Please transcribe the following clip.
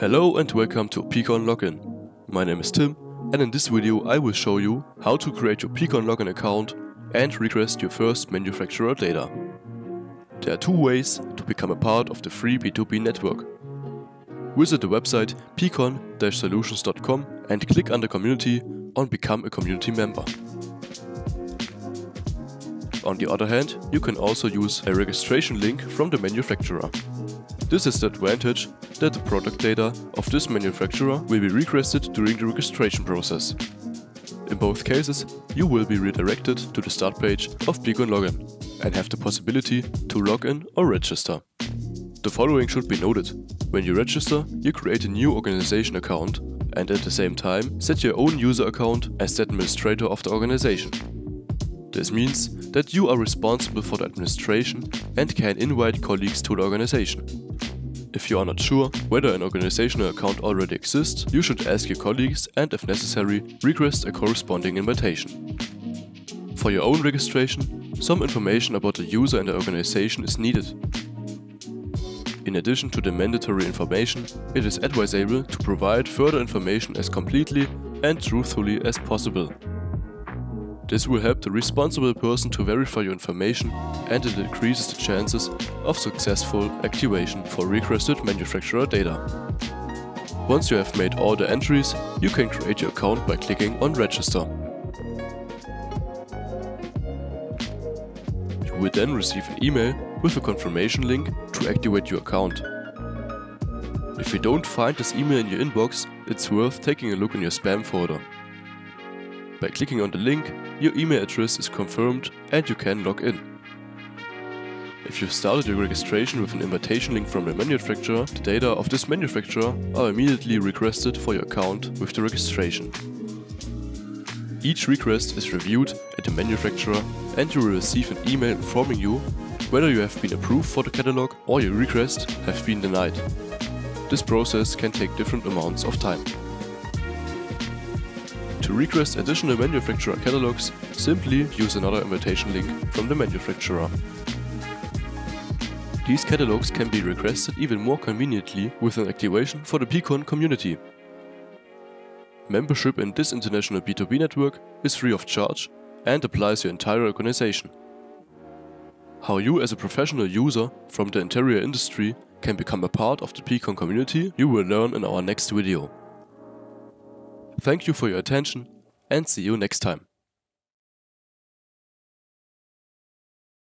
Hello and welcome to pCon Login. My name is Tim and in this video I will show you how to create your pCon Login account and request your first manufacturer data. There are two ways to become a part of the free B2B network. Visit the website pcon-solutions.com and click under community on become a community member. On the other hand, you can also use a registration link from the manufacturer. This is the advantage that the product data of this manufacturer will be requested during the registration process. In both cases, you will be redirected to the start page of pCon Login and have the possibility to log in or register. The following should be noted. When you register, you create a new organization account and at the same time set your own user account as the administrator of the organization. This means that you are responsible for the administration and can invite colleagues to the organization. If you are not sure whether an organizational account already exists, you should ask your colleagues and if necessary, request a corresponding invitation. For your own registration, some information about the user and the organization is needed. In addition to the mandatory information, it is advisable to provide further information as completely and truthfully as possible. This will help the responsible person to verify your information and it increases the chances of successful activation for requested manufacturer data. Once you have made all the entries, you can create your account by clicking on Register. You will then receive an email with a confirmation link to activate your account. If you don't find this email in your inbox, it's worth taking a look in your spam folder. By clicking on the link, your email address is confirmed and you can log in. If you've started your registration with an invitation link from the manufacturer, the data of this manufacturer are immediately requested for your account with the registration. Each request is reviewed at the manufacturer and you will receive an email informing you whether you have been approved for the catalog or your request have been denied. This process can take different amounts of time. To request additional manufacturer catalogs, simply use another invitation link from the manufacturer. These catalogs can be requested even more conveniently with an activation for the pCon community. Membership in this international B2B network is free of charge and applies to your entire organization. How you as a professional user from the interior industry can become a part of the pCon community you will learn in our next video. Thank you for your attention and see you next time.